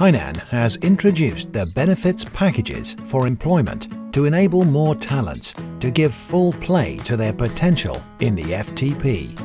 Hainan has introduced the benefits packages for employment to enable more talents to give full play to their potential in the FTP.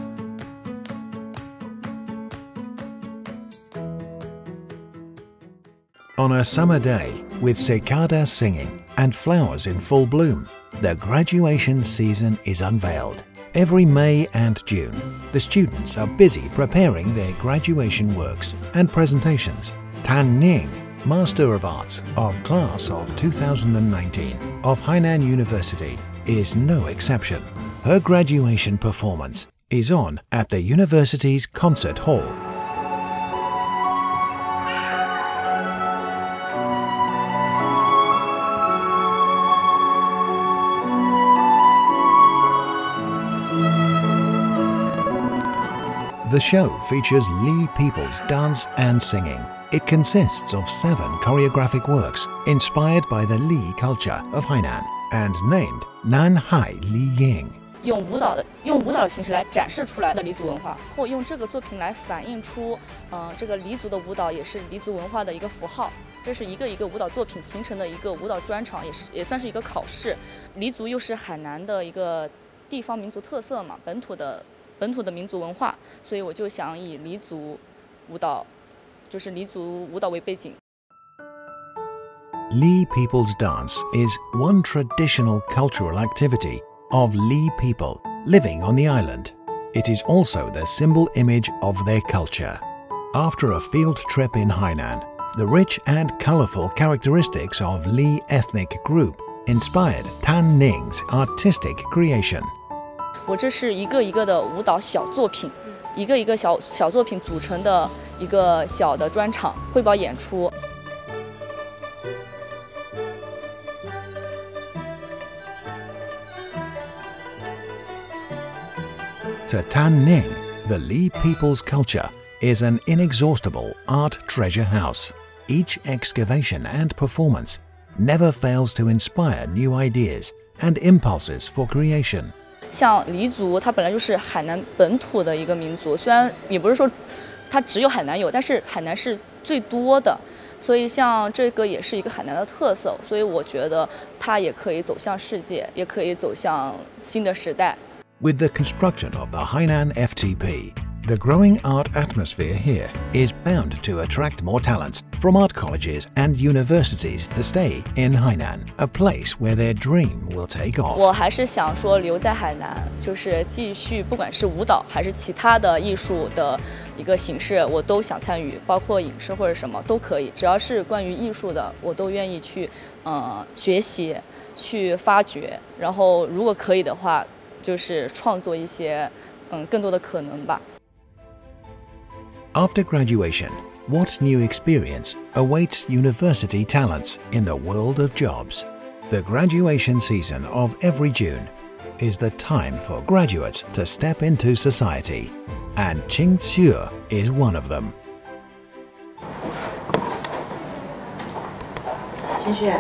On a summer day, with cicada singing and flowers in full bloom, the graduation season is unveiled. Every May and June, the students are busy preparing their graduation works and presentations. Tan Ning, Master of Arts of Class of 2019 of Hainan University, is no exception. Her graduation performance is on at the university's concert hall. The show features Li people's dance and singing. It consists of seven choreographic works inspired by the Li culture of Hainan and named Nanhai Li Ying. 用舞蹈的用舞蹈的形式来展示出来的黎族文化，或用这个作品来反映出，嗯、这个黎族的舞蹈也是黎族文化的一个符号。这是一个一个舞蹈作品形成的一个舞蹈专场，也是也算是一个考试。黎族又是海南的一个地方民族特色嘛，本土的本土的民族文化，所以我就想以黎族舞蹈， 就是黎族舞蹈为背景。 Li people's dance is one traditional cultural activity of Li people living on the island. It is also the symbol image of their culture. After a field trip in Hainan, the rich and colorful characteristics of Li ethnic group inspired Tan Ning's artistic creation. 我这是一个一个的舞蹈小作品，一个一个小小作品组成的 一个小的专场汇报演出。To Tan Ning, the Li people's culture is an inexhaustible art treasure house. Each excavation and performance never fails to inspire new ideas and impulses for creation. 像黎族，它本来就是海南本土的一个民族，虽然也不是说它只有海南有，但是海南是最多的，所以像这个也是一个海南的特色，所以我觉得它也可以走向世界，也可以走向新的时代。With the construction of the Hainan FTP, the growing art atmosphere here is bound to attract more talents from art colleges and universities to stay in Hainan, a place where their dream will take 我 off. 还是想说留在海南，就是继续，不管是舞蹈还是其他的艺术的一个形式，我都想参与，包括影视或者什么都可以，只要是关于艺术的，我都愿意去，呃，学习，去发掘，然后如果可以的话，就是创作一些，嗯，更多的可能吧。 After graduation, what new experience awaits university talents in the world of jobs? The graduation season of every June is the time for graduates to step into society, and Qing Xue is one of them. 新旭，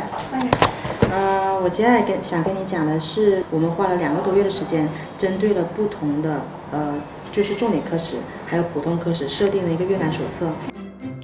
嗯、我接下来跟想跟你讲的是，我们花了两个多月的时间，针对了不同的呃，就是重点科室还有普通科室，设定了一个阅览手册。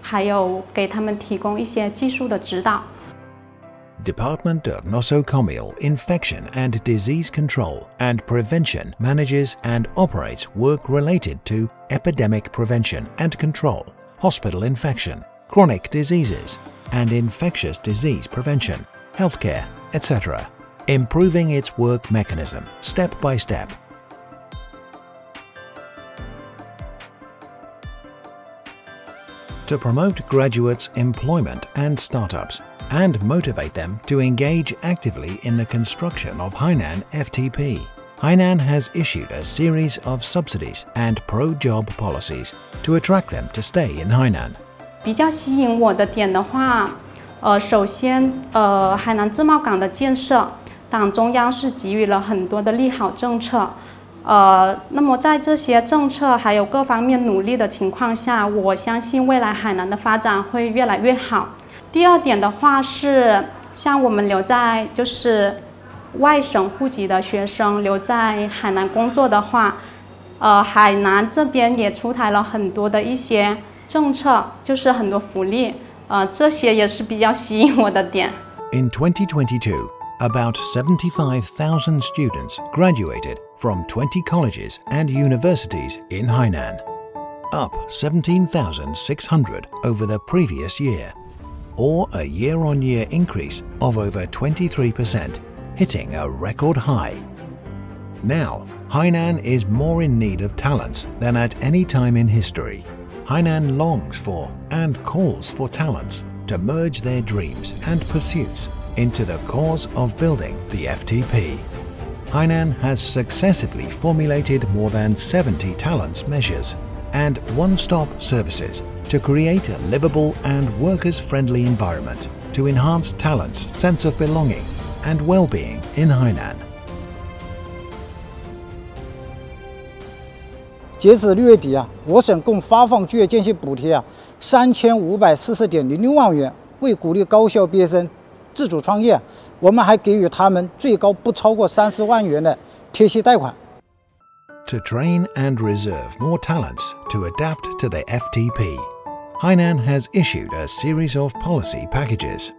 还有给他们提供一些技术的指导。 Department of Nosocomial Infection and Disease Control and Prevention manages and operates work related to epidemic prevention and control, hospital infection, chronic diseases, and infectious disease prevention, healthcare, etc., improving its work mechanism step by step. To promote graduates' employment and startups and motivate them to engage actively in the construction of Hainan FTP. Hainan has issued a series of subsidies and pro-job policies to attract them to stay in Hainan. 比较吸引我的点的话， 呃，首先，呃，海南自贸港的建设，党中央是给予了很多的利好政策。 呃，那么在这些政策还有各方面努力的情况下，我相信未来海南的发展会越来越好。第二点的话是，像我们留在就是外省户籍的学生留在海南工作的话，呃，海南这边也出台了很多的一些政策，就是很多福利，呃，这些也是比较吸引我的点。In 2022, about 75,000 students graduated from 20 colleges and universities in Hainan, up 17,600 over the previous year. or a year-on-year increase of over 23%, hitting a record high. Now, Hainan is more in need of talents than at any time in history. Hainan longs for and calls for talents to merge their dreams and pursuits into the cause of building the FTP. Hainan has successively formulated more than 70 talents measures and one-stop services to create a livable and workers-friendly environment to enhance talent's sense of belonging and well-being in Hainan. 截止六月底啊，我省共发放就业间隙补贴啊三千五百四十点零六万元。为鼓励高校毕业生 自主创业，我们还给予他们最高不超过三十万元的贴息贷款。To train and reserve more talents to adapt to the FTP. Hainan has issued a series of policy packages.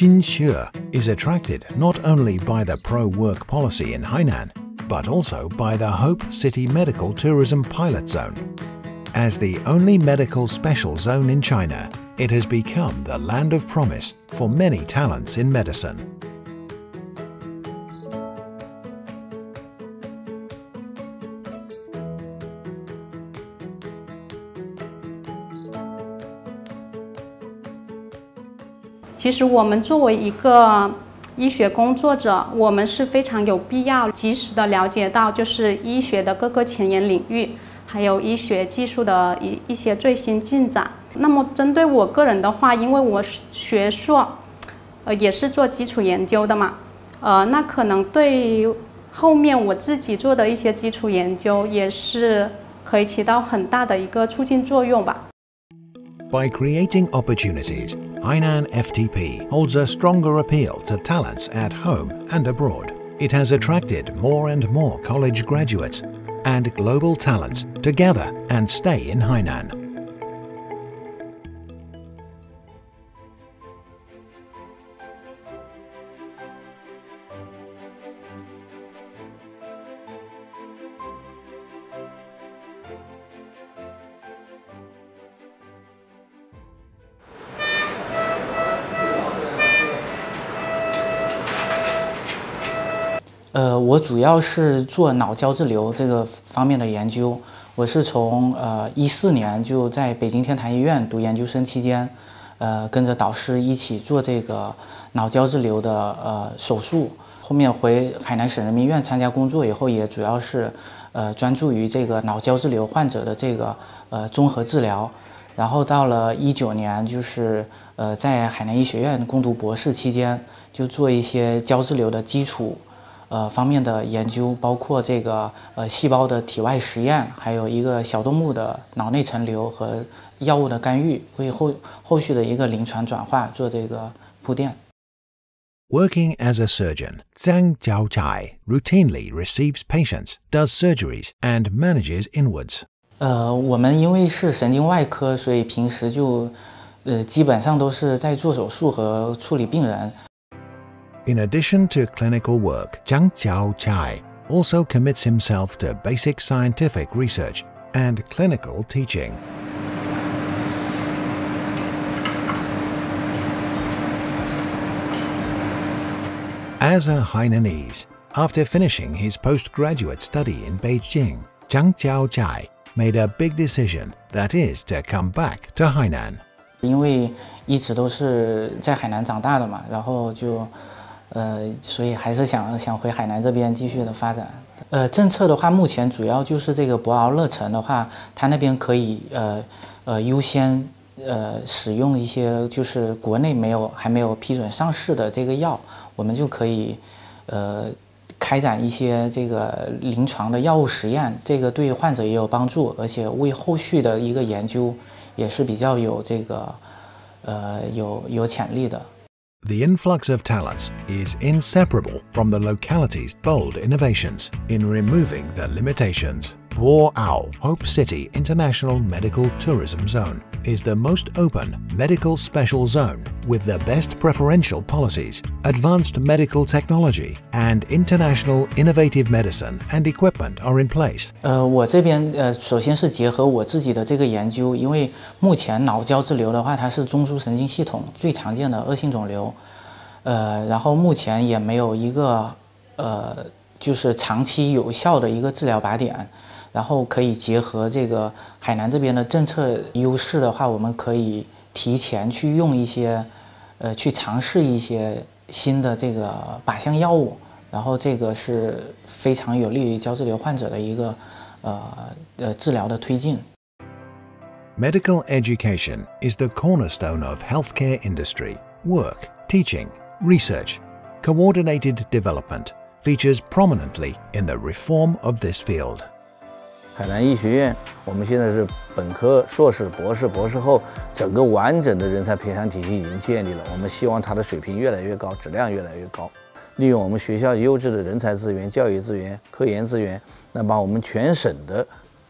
Jinshe is attracted not only by the pro-work policy in Hainan, but also by the Hope City Medical Tourism Pilot Zone. As the only medical special zone in China, it has become the land of promise for many talents in medicine. “其实我们作为一个医学工作者，我们是非常有必要及时的了解到，就是医学的各个前沿领域。”还有医学技术的一一些最新进展。那么针对我个人的话，因为我学硕，呃，也是做基础研究的嘛，呃，那可能对后面我自己做的一些基础研究也是可以起到很大的一个促进作用吧。By creating opportunities, Hainan FTP holds a stronger appeal to talents at home and abroad. It has attracted more and more college graduates and global talents together and stay in Hainan. 呃，我主要是做脑胶质瘤这个方面的研究。我是从呃一四年就在北京天坛医院读研究生期间，呃，跟着导师一起做这个脑胶质瘤的呃手术。后面回海南省人民医院参加工作以后，也主要是呃专注于这个脑胶质瘤患者的这个呃综合治疗。然后到了一九年，就是呃在海南医学院攻读博士期间，就做一些胶质瘤的基础。呃方面的研究，包括这个呃细胞的体外实验，还有一个小动物的脑内层瘤和药物的干预，为后后续的一个临床转化做这个铺垫。Working as a surgeon, Zhang Jiaochai routinely receives patients, does surgeries, and manages inwards. 呃，我们因为是神经外科，所以平时就呃基本上都是在做手术和处理病人。 In addition to clinical work, Zhang Jiaochai also commits himself to basic scientific research and clinical teaching. As a Hainanese, after finishing his postgraduate study in Beijing, Zhang Jiaochai made a big decision that is to come back to Hainan. 因为一直都是在海南长大的嘛，然后就， 呃，所以还是想想回海南这边继续的发展。呃，政策的话，目前主要就是这个博鳌乐城的话，它那边可以呃呃优先呃使用一些就是国内没有还没有批准上市的这个药，我们就可以呃开展一些这个临床的药物实验，这个对患者也有帮助，而且为后续的一个研究也是比较有这个呃有有潜力的。The influx of talents is inseparable from the locality's bold innovations in removing the limitations. Boao Hope City International Medical Tourism Zone is the most open medical special zone with the best preferential policies, advanced medical technology and international innovative medicine and equipment are in place. 然后可以结合这个海南这边的政策优势的话，我们可以提前去用一些，呃，去尝试一些新的这个靶向药物，然后这个是非常有利于胶质瘤患者的一个，呃呃治疗的推进。Medical education is the cornerstone of healthcare industry. Work, teaching, research, coordinated development features prominently in the reform of this field. 海南医学院，我们现在是本科、硕士、博士、博士后，整个完整的人才培养体系已经建立了。我们希望它的水平越来越高，质量越来越高。利用我们学校优质的人才资源、教育资源、科研资源，来把我们全省的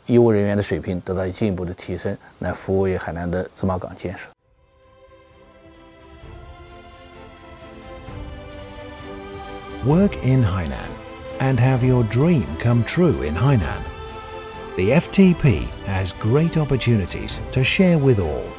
医务人员的水平得到进一步的提升，来服务于海南的自贸港建设。Work in Hainan and have your dream come true in Hainan. The FTP has great opportunities to share with all